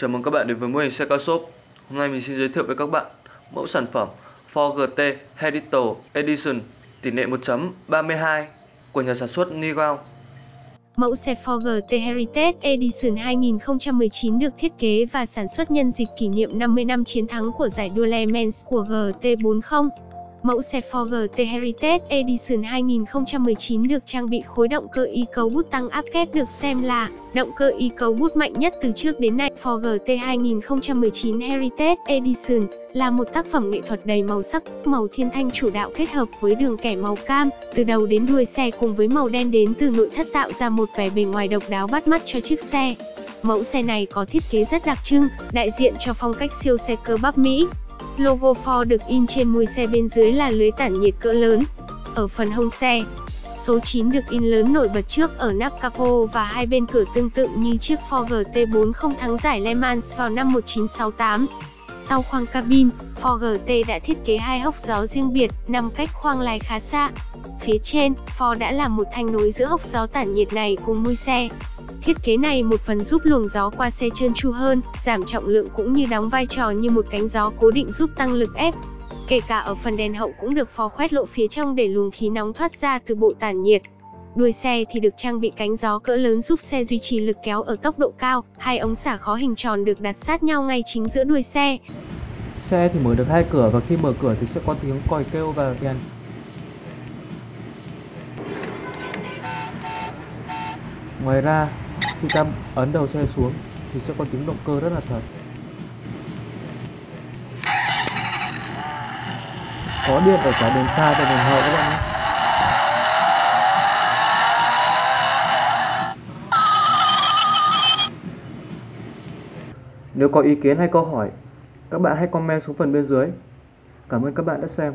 Chào mừng các bạn đến với mô hình xe cao shop. Hôm nay mình xin giới thiệu với các bạn mẫu sản phẩm Ford GT Heritage Edition, tỷ lệ 1.32 của nhà sản xuất Nigao. Mẫu xe Ford GT Heritage Edition 2019 được thiết kế và sản xuất nhân dịp kỷ niệm 50 năm chiến thắng của giải đua Le Mans của GT40. Mẫu xe Ford GT Heritage Edition 2019 được trang bị khối động cơ y cấu bút tăng áp kép được xem là động cơ y cấu bút mạnh nhất từ trước đến nay. Ford GT 2019 Heritage Edition là một tác phẩm nghệ thuật đầy màu sắc, màu thiên thanh chủ đạo kết hợp với đường kẻ màu cam, từ đầu đến đuôi xe cùng với màu đen đến từ nội thất tạo ra một vẻ bề ngoài độc đáo bắt mắt cho chiếc xe. Mẫu xe này có thiết kế rất đặc trưng, đại diện cho phong cách siêu xe cơ bắp Mỹ. Logo Ford được in trên mui xe bên dưới là lưới tản nhiệt cỡ lớn. Ở phần hông xe, số 9 được in lớn nổi bật trước ở nắp capo và hai bên cửa tương tự như chiếc Ford GT40 thắng giải Le Mans vào năm 1968. Sau khoang cabin, Ford GT đã thiết kế hai hốc gió riêng biệt, nằm cách khoang lái khá xa. Phía trên, Ford đã làm một thanh nối giữa hốc gió tản nhiệt này cùng mui xe. Thiết kế này một phần giúp luồng gió qua xe trơn tru hơn, giảm trọng lượng cũng như đóng vai trò như một cánh gió cố định giúp tăng lực ép. Kể cả ở phần đèn hậu cũng được phó khoét lộ phía trong để luồng khí nóng thoát ra từ bộ tản nhiệt. Đuôi xe thì được trang bị cánh gió cỡ lớn giúp xe duy trì lực kéo ở tốc độ cao, hai ống xả khó hình tròn được đặt sát nhau ngay chính giữa đuôi xe. Xe thì mở được hai cửa và khi mở cửa thì sẽ có tiếng còi kêu và đèn. Ngoài ra, khi ta ấn đầu xe xuống thì sẽ có tiếng động cơ rất là thật. Có điện ở cả đèn xa và đèn hậu các bạn nhé. Nếu có ý kiến hay câu hỏi, các bạn hãy comment xuống phần bên dưới. Cảm ơn các bạn đã xem.